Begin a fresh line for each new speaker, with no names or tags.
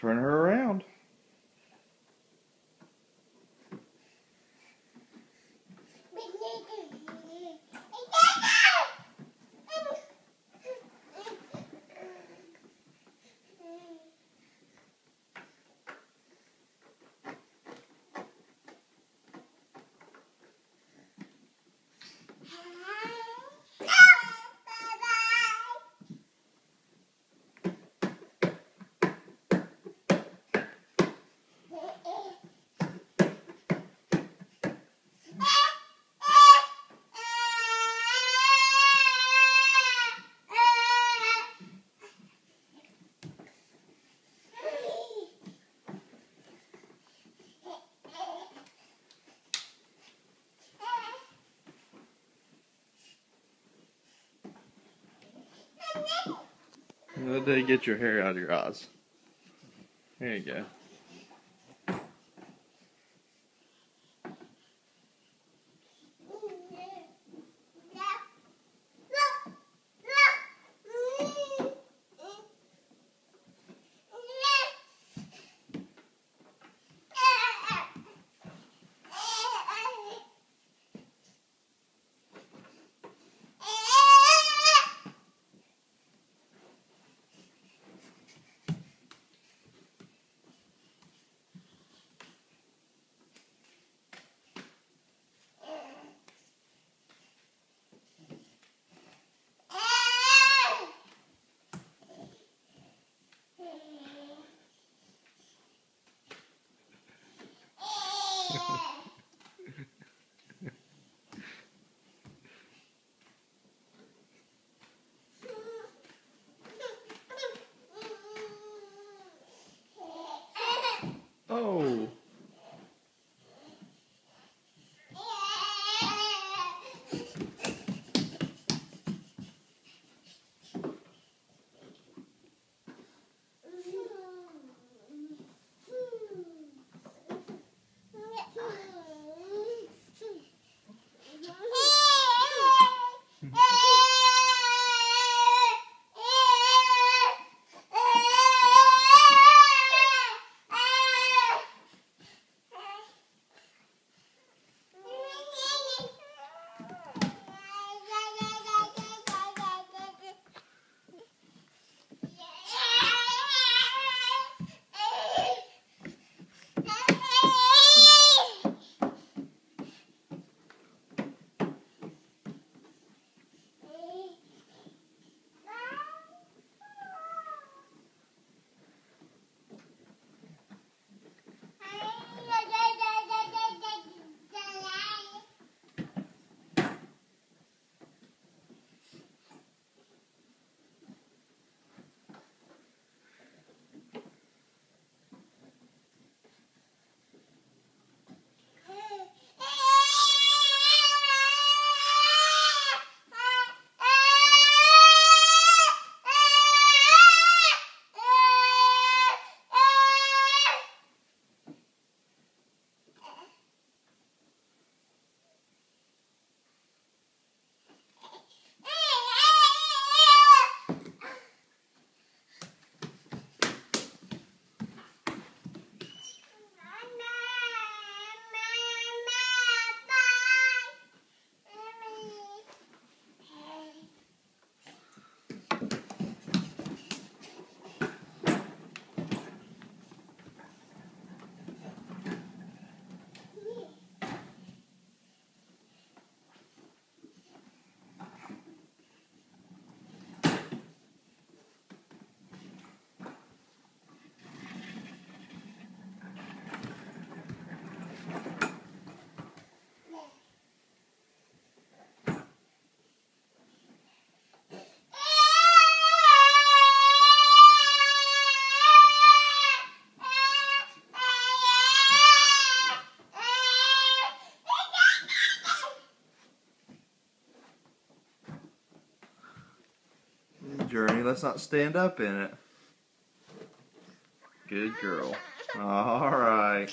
Turn her around. That day get your hair out of your eyes. There you go. Oh. Journey, let's not stand up in it. Good girl. All right.